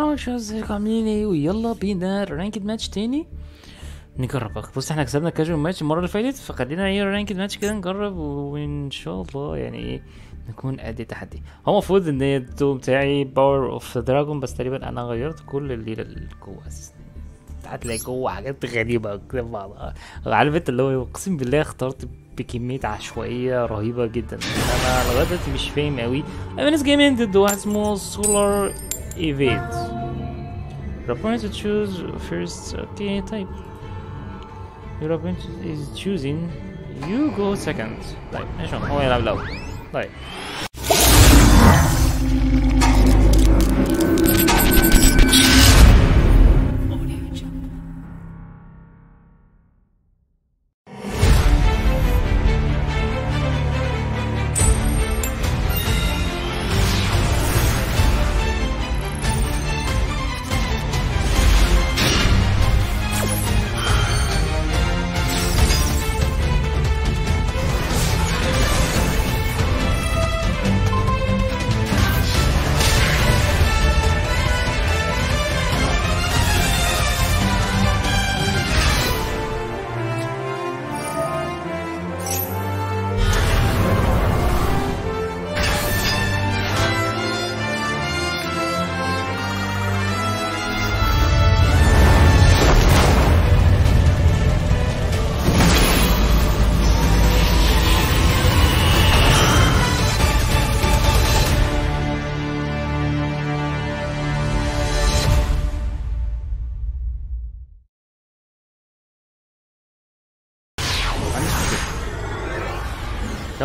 عليكم ازيكم عاملين إيه ويلا بينا ranked match تاني. نجرب بص إحنا كسبنا casual match المرة اللي فاتت فخلينا إيه ranked match كده نجرب وإن شاء الله يعني إيه نكون قد التحدي. هو المفروض إن ال deck بتاعي Power of Dragon بس تقريبا أنا غيرت كل اللي جوه أساسا. هتلاقي جوه حاجات غريبة كده بعضها. عارف أنت اللي هو أقسم بالله اخترت بكمية عشوائية رهيبة جدا. أنا لغاية دلوقتي مش فاهم قوي ناس جايين ضد واحد اسمه سولار ايفيت Your opponent to choose first okay طيب Your opponent is choosing You go second طيب ماشي هو يلعب الأول طيب ان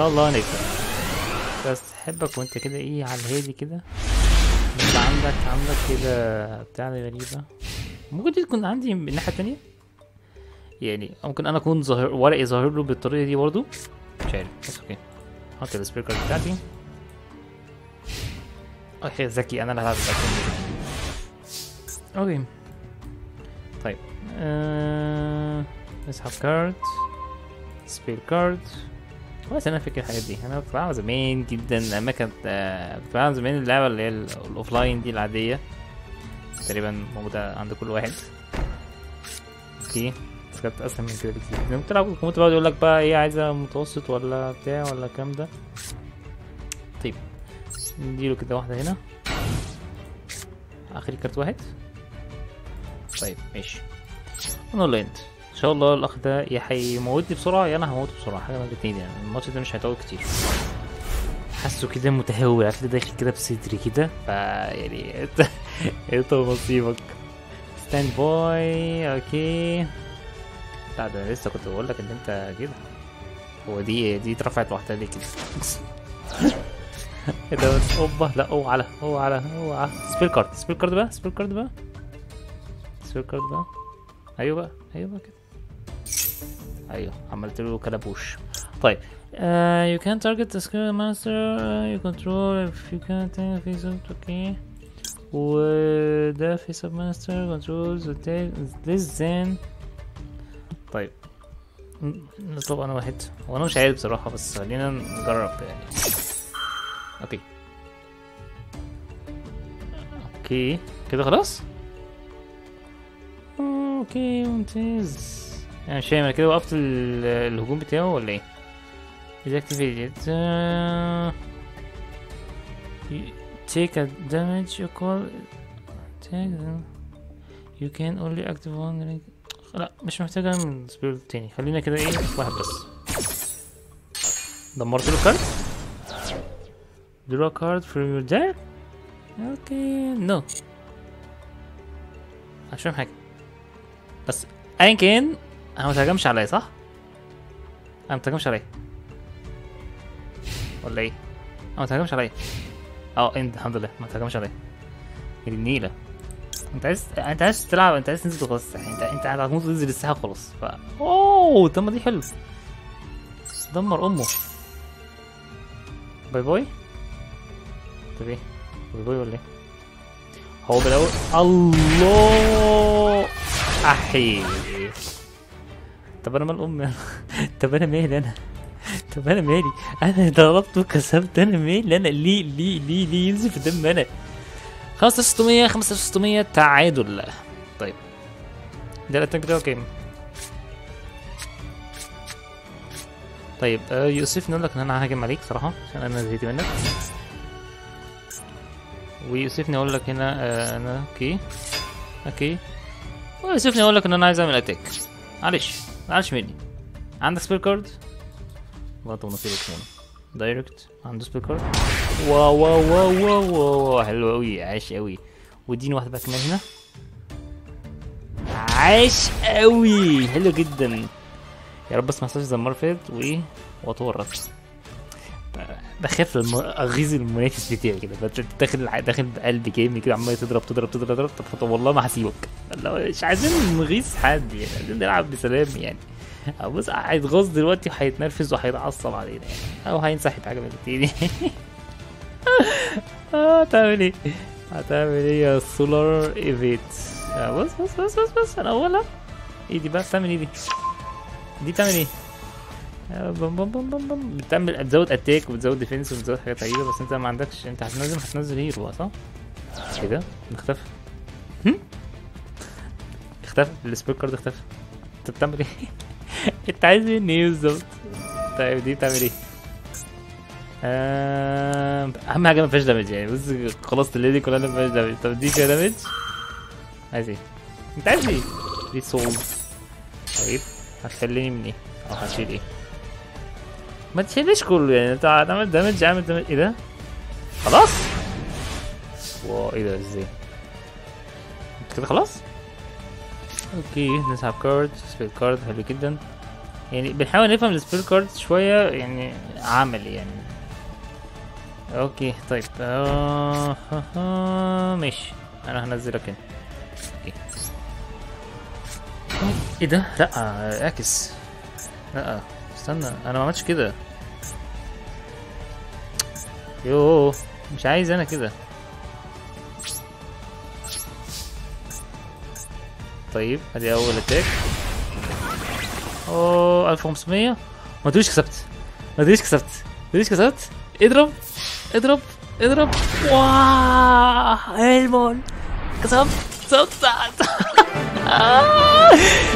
الله نكسب. بس احبك وانت كده إيه على الهادي كده؟ بس عندك عندك كده بتاع غريبة. ممكن دي تكون عندي من الناحية التانية؟ يعني ممكن أنا أكون ظاهر ورقي ظاهر له بالطريقة دي برضو؟ مش عارف بس okay. حط ال speaker بتاعتي. okay ذكي أنا اللي هلعب okay. طيب أه... نسحب card spell card كويس أنا فاكر الحاجات دي. أنا كنت بلعب زمان جدا لما كانت آه، كنت بلعب زمان اللعبة اللي هي ال offline دي العادية تقريبا موجودة عند كل واحد. okay. بس كانت أسهل من كده بكتير. لما بتلعب كنت بقعد يقول لك بقى إيه عايزة متوسط ولا بتاع ولا الكلام ده؟ طيب. نديله كده واحدة هنا. آخر كارت واحد. طيب ماشي. نقول له انت ان شاء الله الاخ ده يا هيموتني بسرعة يا أنا هموته بسرعة حاجة من الاتنين يعني. الماتش ده مش هيطول كتير. حاسه كده متهور عارف داخل كده بصدري كده؟ ف يعني انت انت ونصيبك. standby okay. لا ده أنا لسه كنت بقول لك إن أنت كده. هو دي دي اترفعت لوحدها ليه كده إيه ده بس؟ أوبا لا أوعى على أوعى على أوعى. سبيل كارد سبيل كارد بقى سبيل كارد بقى. سبيل كارد بقى. أيوه بقى أيوه بقى كده. أيوه عملت له كلابوش طيب Uh, you can target the skill master آه، you control if you can't في سبت أوكي وده في سب ماستر controls this then طيب نطلب أنا واحد. وأنا مش عارف بصراحة بس خلينا نجرب يعني. okay. okay كده خلاص؟ okay ممتاز. أنا مش فاهم أنا كده. وقفت ال- الهجوم بتاعه ولا إيه؟ Is activated. Uh, you take a damage call take the- you can only one لا مش محتاجة من spell تاني. خلينا كده إيه واحد بس. دمرت له card draw card from your deck. okay no مش فاهم حاجة. بس ايا كان أنا ما تهاجمش عليا صح؟ أنا ما تهاجمش عليا. ولا إيه؟ أنا ما تهاجمش عليا. آه انت الحمد لله ما تهاجمش عليا. النيلة. أنت عايز أنت عايز تلعب أنت عايز تنزل خلاص الساحة أنت أنت هتموت تنزل الساحة خلاص ف أوه طب دي حلو دمر أمه. bye bye. طب إيه؟ bye bye ولا إيه؟ هو بالأول الله أحي. طب أنا مال امي طب أنا مالي أنا؟ طب أنا مالي؟ أنا ضربته وكسبت أنا مالي أنا؟ ليه ليه ليه ليه ينزل في دم أنا 5600 5600 تعادل. طيب. ده ال attack بتاعه كام؟ طيب آه يؤسفني أقول لك إن أنا ههاجم عليك صراحة عشان أنا زهقت منك. ويؤسفني أقول لك هنا آه أنا okay. okay. ويؤسفني أقول لك إن أنا عايز أعمل attack معلش. معلش مني عندك spell card؟ برضه نصيبك منه direct عنده spell card wow wow wow wow واو حلو قوي عاش قوي واديني واحدة بقى كمان هنا عاش قوي حلو جدا يا رب بس ما يحصلش زي المره اللي فاتت وايه واتورط بخاف اغيظ المنافس بتاعي كده. داخل داخل بقلب جامد كده عمال تضرب تضرب تضرب تضرب. والله ما هسيبك مش عايزين نغيظ حد يعني عايزين نلعب بسلام يعني بص هيتغاظ دلوقتي وهيتنرفز وهيتعصب علينا يعني أو هينسحب حاجة من التاني آه هتعمل إيه؟ هتعمل إيه يا سولار إيفيت آه بص بص بص بص بص أنا اولها إيه دي بقى بتعمل إيه دي؟ دي بتعمل إيه؟ آه، بم بم بم بم بم بتعمل بتزود attack وبتزود defense وبتزود حاجات غريبة بس أنت ما عندكش أنت هتنزل هتنزل hero صح؟ إيه ده؟ اختفى ال spell card اختفى انت بتعمل إيه؟ انت عايز مني إيه بالظبط؟ طيب دي بتعمل إيه؟ آم، اهم حاجة ما فيهاش دامج يعني بص خلصت الليل دي كلها ما فيهاش دامج طب دي فيها دامج عايز إيه؟ انت عايز إيه؟ دي سول طيب هتخليني من إيه؟ أو هشيل إيه؟ ما تشيلش كله يعني انت هتعمل دامج اعمل دامج إيه ده؟ خلاص؟ واو إيه ده إزاي؟ كده خلاص؟ okay نسحب card spell card حلو جدا. يعني بنحاول نفهم ال spell card شوية يعني عملي يعني. okay طيب. آه ماشي. أنا هنزلك هنا. okay. إيه ده؟ لا اعكس. لا استنى. أنا ما عملتش كده. يوه مش عايز أنا كده. طيب ادي أول attack أوه 1500 ما تقوليش كسبت. ما تقوليش كسبت. ما تقوليش كسبت. اضرب اضرب اضرب. واه هيلمون. كسبت كسبت.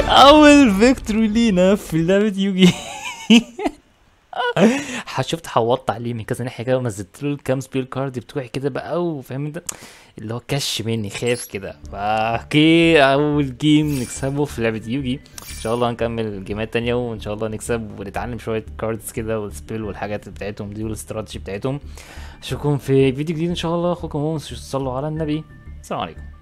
أول victory لينا في لعبة يوجي شفت حوطت عليه من كذا ناحية كده ونزلت له الكام spell card بتوعي كده بقى وفاهم انت؟ اللي هو كش مني خاف كده. okay أول game نكسبه في لعبة يوجي. إن شاء الله هنكمل جيمات تانية وإن شاء الله نكسب ونتعلم شوية cards كده وال spell والحاجات بتاعتهم دي والاستراتيجي بتاعتهم. أشوفكم في فيديو جديد إن شاء الله. أخوكم مو تصلوا على النبي. السلام عليكم.